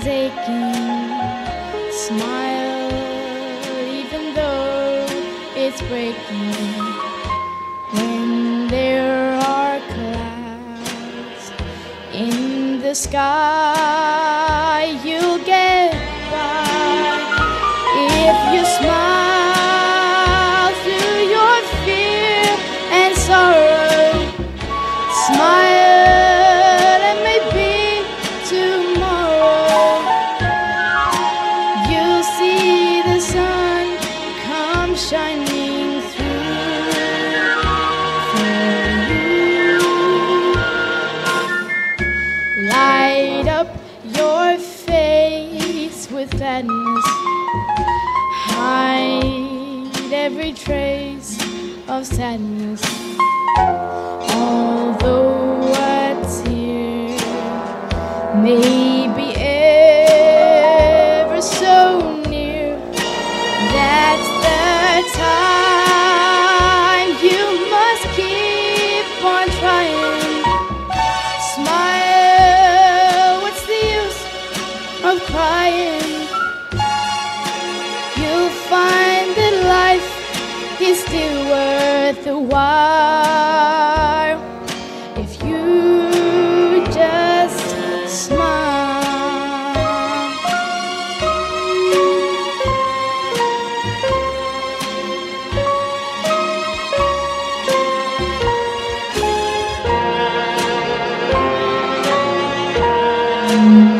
is aching. Smile, even though it's breaking. When there are clouds in the sky, you'll get. Gladness. Hide every trace of sadness. Although is still worth a while if you just smile. That's the